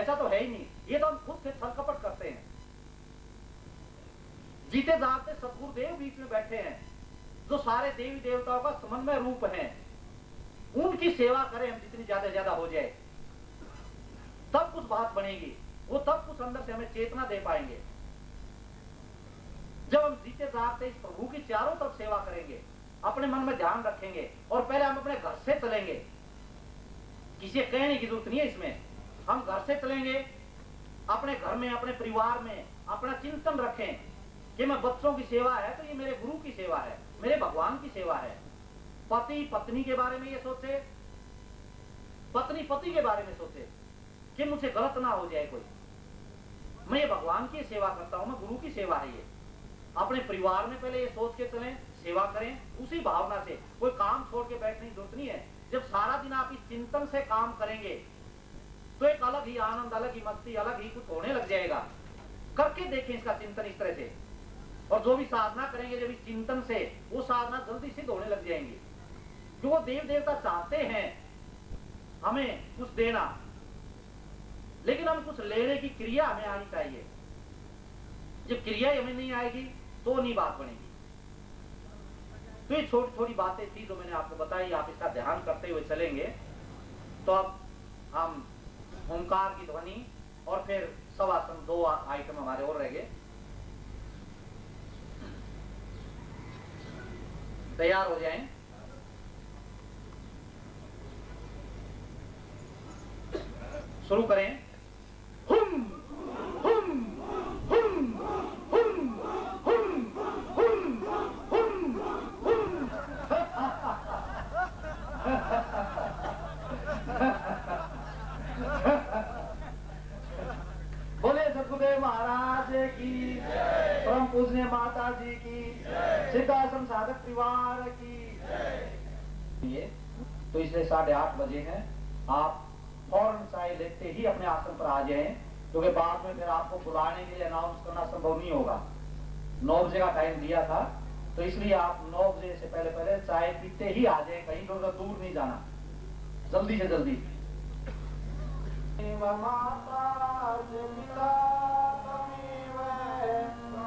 ऐसा तो है ही नहीं। ये तो हम खुद से छल कपट करते हैं। जीते जागते सतगुरुदेव बीच में बैठे हैं, जो सारे देवी देवताओं का समन्वय रूप है। उनकी सेवा करें हम जितनी ज़्यादा ज़्यादा हो जाए। तब कुछ बात बनेगी, वो तब कुछ अंदर से हमें चेतना दे पाएँगे। जब हम जीते जागते इस प्रभु की चारों तरफ़ सेवा करेंगे, अपने मन में ध्यान रखेंगे और पहले हम अपने घर से चलेंगे। किसी कहने की ज़रूरत नहीं है इसमें। हम घर से चलेंगे। अपने घर में, अपने परिवार में, अपना चिंतन रखें कि मैं बच्चों की सेवा है तो ये मेरे गुरु की सेवा है, मेरे भगवान की सेवा है। पति पत्नी के बारे में ये सोचे, पत्नी पति के बारे में सोचे कि मुझे गलत ना हो जाए कोई। मैं ये भगवान की सेवा करता हूँ, मैं गुरु की सेवा है ये। अपने परिवार में पहले ये सोच के चलें, सेवा करें, उसी भावना से। कोई काम छोड़ के बैठने की ज़रूरत नहीं है। जब सारा दिन आप इस चिंतन से काम करेंगे तो एक अलग ही आनंद, अलग ही मस्ती, अलग ही कुछ होने लग जाएगा। करके देखें इसका चिंतन इस तरह से। और जो भी साधना करेंगे जब इस चिंतन से, वो साधना जल्दी सिद्ध होने लग जाएँगी। जो वो देव देवता चाहते हैं, हमें कुछ देना। लेकिन हम कुछ लेने की क्रिया हमें आनी चाहिए। जब क्रिया हमें नहीं आएगी तो नहीं बात बनेगी। तो ये छोटी छोटी बातें थी जो मैंने आपको बताई, आप इसका ध्यान करते हुए चलेंगे। तो अब हम ओंकार की ध्वनि और फिर सब आसन दो आइटम हमारे और रह गए। तैयार हो जाएँ। शुरू करें। महाराज की। परम पूजनीय माता जी की। सिद्धाश्रम साधक परिवार की। ये तो इसलिए साढ़े आठ बजे हैं। आप फ़ौरन चाय लेते ही अपने आसन पर आ जाएँ क्योंकि बाद में फिर आपको बुलाने के लिए अनाउंस करना संभव नहीं होगा। नौ बजे का टाइम दिया था तो इसलिए आप नौ बजे से पहले पहले चाय पीते ही आ जाए कहीं तो दूर नहीं जाना। जल्दी से जल्दी।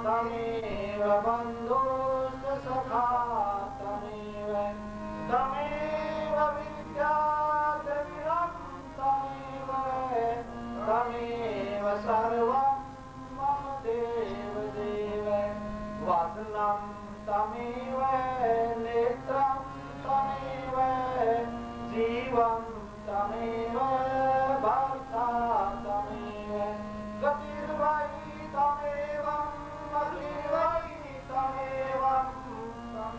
तमेव बन्धुश्च सखा तमेव तमेव विद्याद्रविणं तमेव तमेव सर्वं मम देव देव वदनं तमेव नेत्रं तमेव जीवं तमेव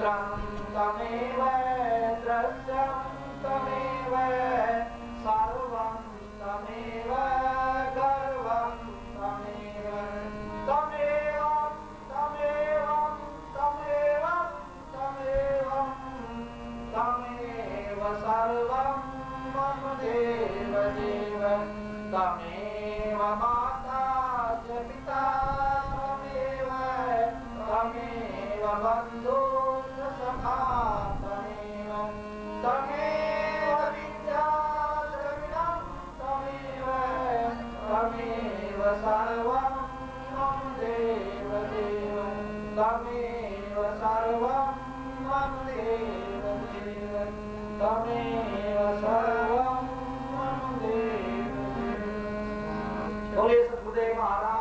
तमेव दृश्यं तमेव सर्वं तमेव गर्वं तमेव तमेवं तमेवं तमेवं तमेवं तमेव सर्वं मम देव देव तमेव माता च पिता तमेव तमेव बन्धुश्च 사랑 우리에서 부대가 알아?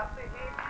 after him.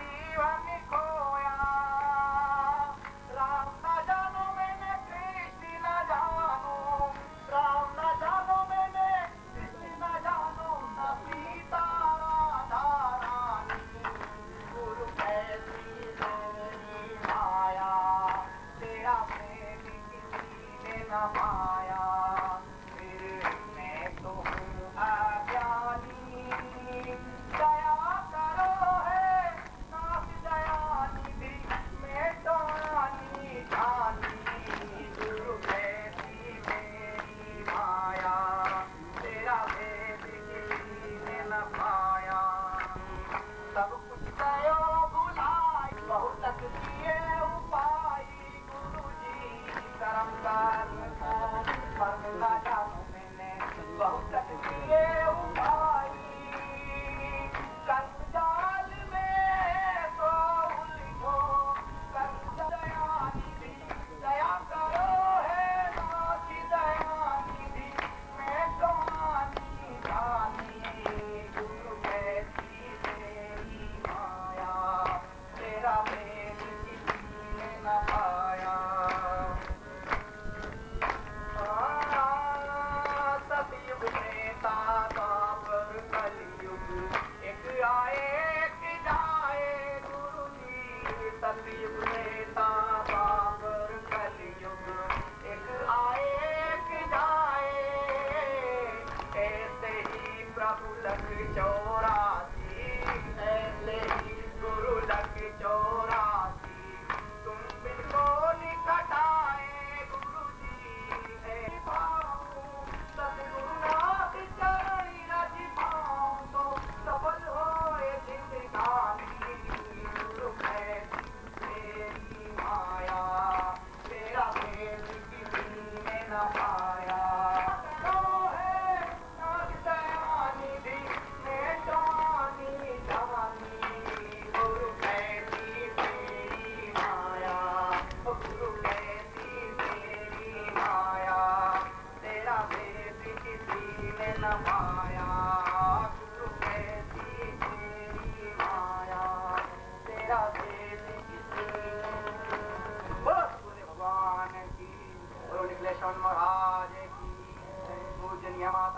Yamaha